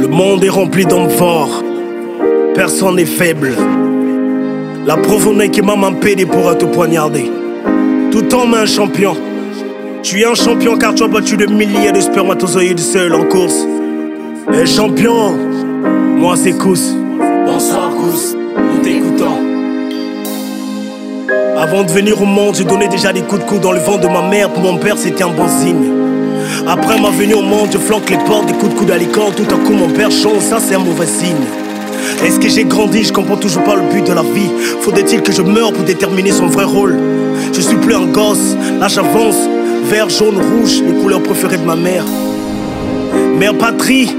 Le monde est rempli d'hommes forts. Personne n'est faible. La profonde qui m'a pédé pourra te poignarder. Tout homme est un champion. Tu es un champion car tu as battu des milliers de spermatozoïdes seul en course. Et champion, moi c'est Kous. Bonsoir Kous, nous t'écoutons. Avant de venir au monde, j'ai donné déjà des coups de coude dans le vent de ma mère. Pour mon père, c'était un bon signe. Après ma venue au monde, je flanque les portes, des coups de coude à l'école. Tout à coup, mon père change, ça c'est un mauvais signe. Est-ce que j'ai grandi? Je comprends toujours pas le but de la vie. Faudrait-il que je meure pour déterminer son vrai rôle? Je suis plus un gosse, là j'avance. Vert, jaune, rouge, les couleurs préférées de ma mère. Mère patrie,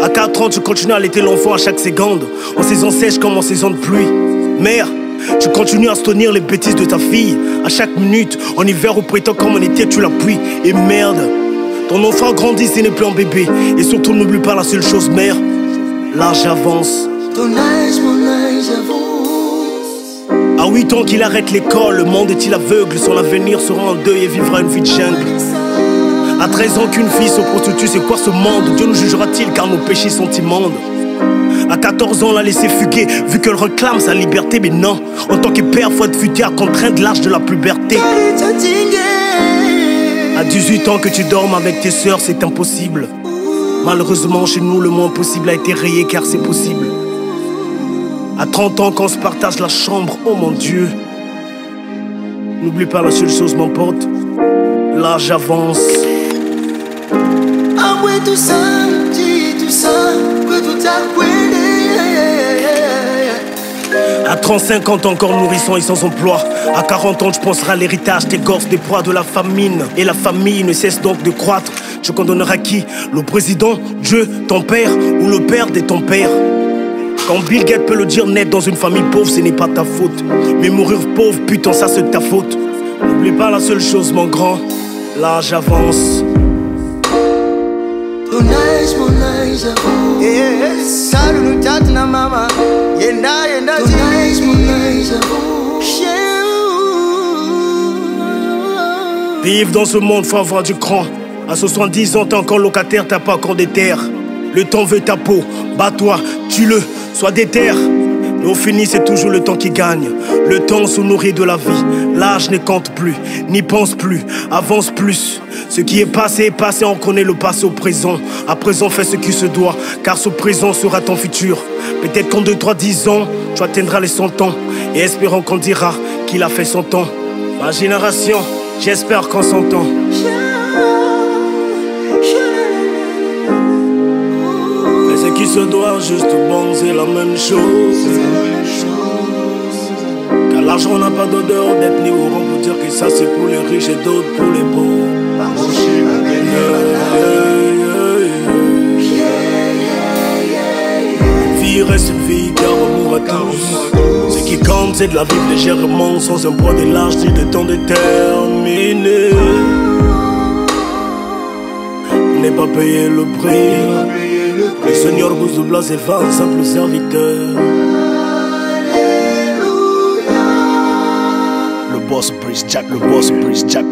à 4 ans, tu continues à allaiter l'enfant à chaque seconde. En saison sèche comme en saison de pluie. Mère, tu continues à se tenir les bêtises de ta fille. À chaque minute, en hiver au printemps comme en été, tu l'appuies. Et merde, ton enfant grandit, ce n'est plus un bébé. Et surtout, n'oublie pas la seule chose, mère. L'âge avance. Ton âge, mon âge avance. À 8 ans qu'il arrête l'école, le monde est-il aveugle? Son avenir sera en deuil et vivra une vie de jungle. À 13 ans qu'une fille se prostitue, c'est quoi ce monde? Dieu nous jugera-t-il car nos péchés sont immondes à 14 ans, la laisser fuguer, vu qu'elle réclame sa liberté, mais non. En tant que père, faut être futé à contraindre l'âge de la puberté. À 18 ans que tu dormes avec tes sœurs, c'est impossible. Malheureusement, chez nous, le moins possible a été rayé car c'est possible. À 30 ans, qu'on se partage la chambre, oh mon Dieu. N'oublie pas la seule chose, mon pote. L'âge avance. Ah ouais, tout ça, dis tout ça, que tout À 35 ans, encore nourrissant et sans emploi. À 40 ans, tu penseras à l'héritage, gosses, des proies de la famine. Et la famille ne cesse donc de croître. Tu condamneras qui? Le président, Dieu, ton père ou le père de ton père? Quand Bill Gates peut le dire net dans une famille pauvre, ce n'est pas ta faute. Mais mourir pauvre, putain, ça c'est ta faute. N'oublie pas la seule chose, mon grand, l'âge avance. Vivre dans ce monde, faut avoir du cran. À 70 ans, t'es encore locataire, t'as pas encore des terres. Le temps veut ta peau, bats-toi, tue-le, sois déter. Mais au fini, c'est toujours le temps qui gagne. Le temps se nourrit de la vie. L'âge ne compte plus, n'y pense plus, avance plus. Ce qui est passé est passé, on connaît le passé au présent. À présent, fais ce qui se doit, car ce présent sera ton futur. Peut-être qu'en 2, 3, 10 ans, tu atteindras les 100 ans. Et espérons qu'on dira qu'il a fait son temps. Ma génération, j'espère qu'on s'entend. Mais ce qui se doit, juste bon, c'est la même chose. Car l'argent n'a pas d'odeur d'être ni au rang pour dire que ça c'est pour les riches et d'autres pour les pauvres. Vie reste vie c'est de la vivre légèrement sans un poids de large ni de temps déterminé. N'est pas payé le prix. Le Seigneur vous double ses fans, simple serviteur. Le boss Brice Jack, le boss Brice Jack